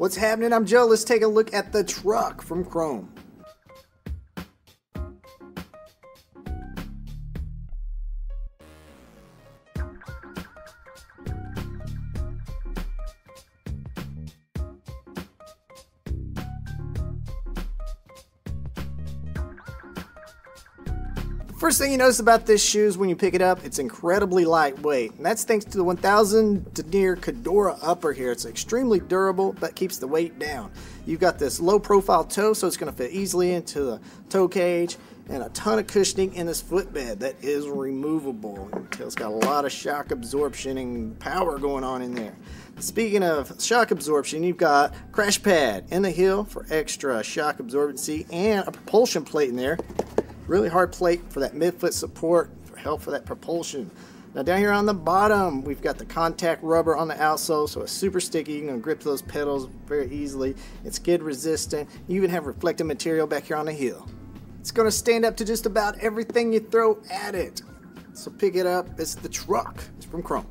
What's happening? I'm Joe. Let's take a look at the Truk from Chrome. First thing you notice about this shoe is when you pick it up, it's incredibly lightweight. And that's thanks to the 1000 denier Cordura upper here. It's extremely durable, but keeps the weight down. You've got this low profile toe, so it's going to fit easily into the toe cage. And a ton of cushioning in this footbed that is removable. It's got a lot of shock absorption and power going on in there. Speaking of shock absorption, you've got crash pad in the heel for extra shock absorbency and a propulsion plate in there Really hard plate for that midfoot support, for help for that propulsion. Now down here on the bottom, we've got the contact rubber on the outsole, so it's super sticky. You can grip those pedals very easily. It's skid resistant. You even have reflective material back here on the heel. It's gonna stand up to just about everything you throw at it. So pick it up. It's the Truk. It's from Chrome.